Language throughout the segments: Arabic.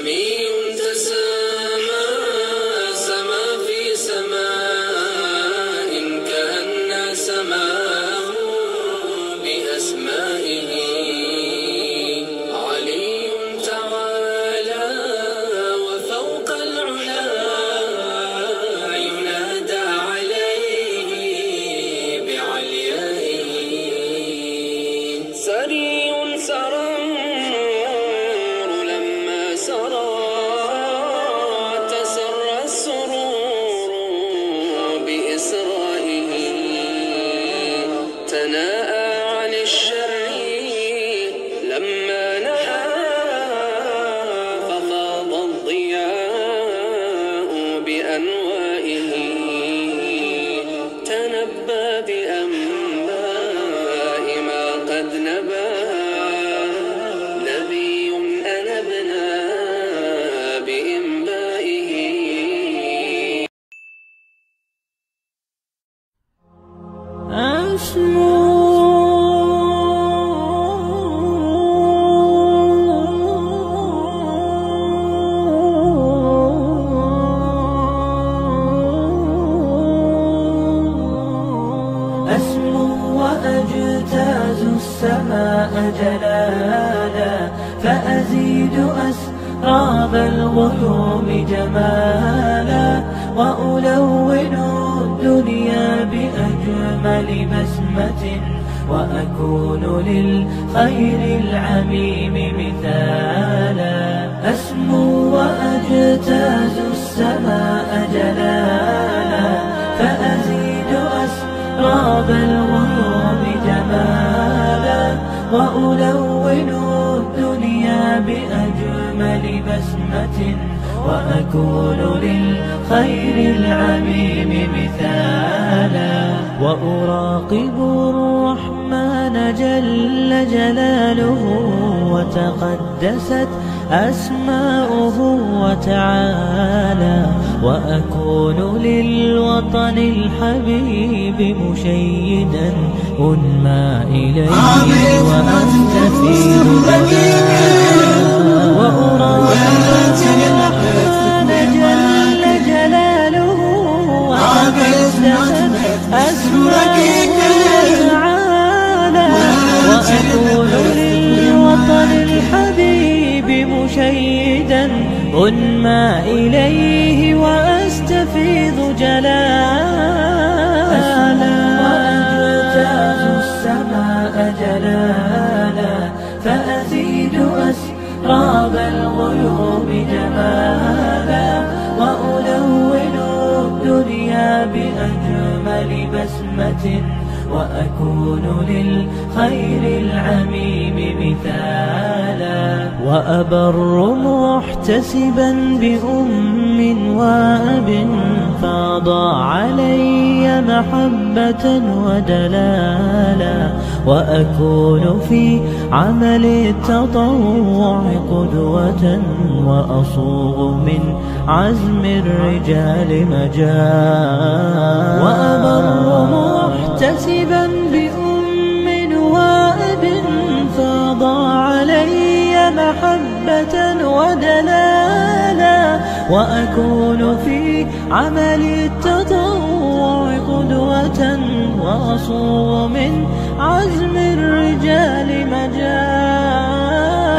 سمي الغيوم جمالا وألون الدنيا بأجمل بسمة وأكون للخير العميم مثالا. أسمو وأجتاز السماء جلالا فأزيد أسراب الغيوم جمالا وألون بسمة وأكون للخير العميم مثالا وأراقب جل جلاله وتقدست أسماؤه وتعالى وأكون للوطن الحبيب مشيدا أنمى إليه وأستفيد بكاء وأراقب الرحمن جل جلاله وتقدست أسماؤه مشيدا أنمى إليه وأستفيض جلالا. وأجتاز السماء جلالا. فأزيد أسراب الغيوم جمالا. وألون الدنيا بأجمل بسمة. وأكون للخير العميم مثالا وأبر محتسبا بأم وأب فاض علي محبة ودلالا وأكون في عمل التطوع قدوة وأصوغ من عزم الرجال مجال وأبر محتسبا محبة ودلالا وأكون في عمل التطوع قدوة وأصوغ من عزم الرجال مجال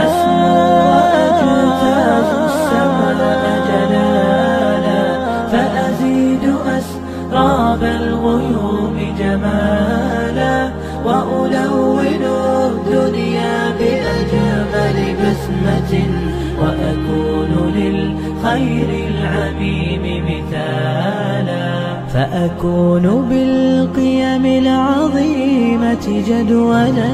أسمو وأجتاز السماء جلالا فأزيد أسراب الغيوم جمالا وألون الدنيا بسمة وأكون للخير العميم مثالا. فأكون بالقيم العظيمة جدولا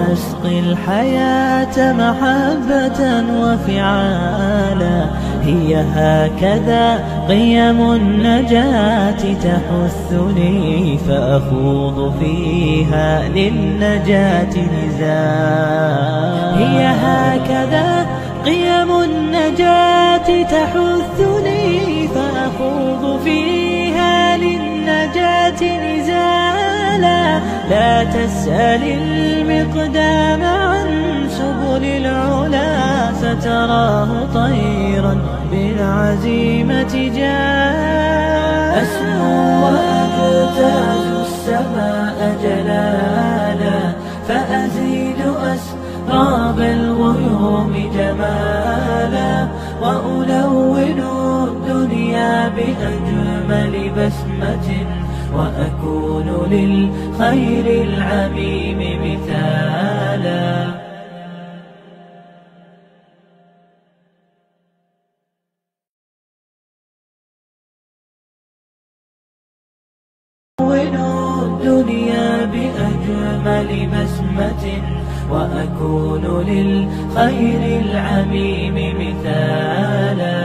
نسقي الحياة محبة وفعالا. هي هكذا قيم النجاة تحثني فأخوض فيها للنجاة نزالا هي هكذا قيم النجاة تحثني فأخوض فيها للنجاة نزالا لا تسأل المقدام عن سبل العلا تراه طيرا بالعزيمة جاء. أسمو وأجتاز السماء جلالا فأزيد أسراب الغيوم جمالا وألون الدنيا بأجمل بسمة. وأكون للخير العميم مثالا. الدنيا بأجمل بسمة وأكون للخير العميم مثالا.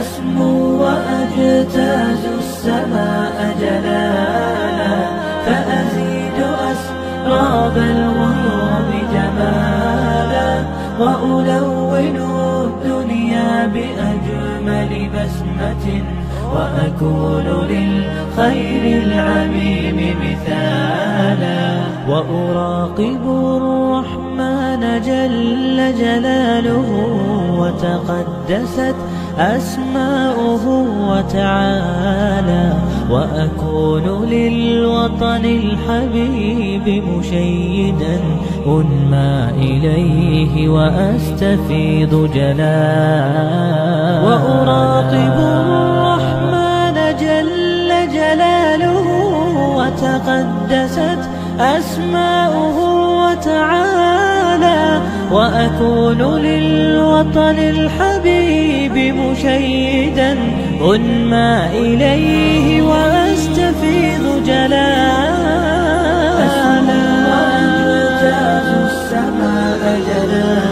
أسمو وأجتاز السماء وأكون للخير العميم مثالا وأراقب الرحمن جل جلاله وتقدست أسماؤه وتعالى وأكون للوطن الحبيب مشيدا أنمى إليه وأستفيض جلالا وأراقب الرحمن جل جلاله وتقدست أسماؤه وتعالى وأكون للوطن الحبيب مشيدا أنمى إليه وأستفيض جلالا. وأنجاز السماء جلالا.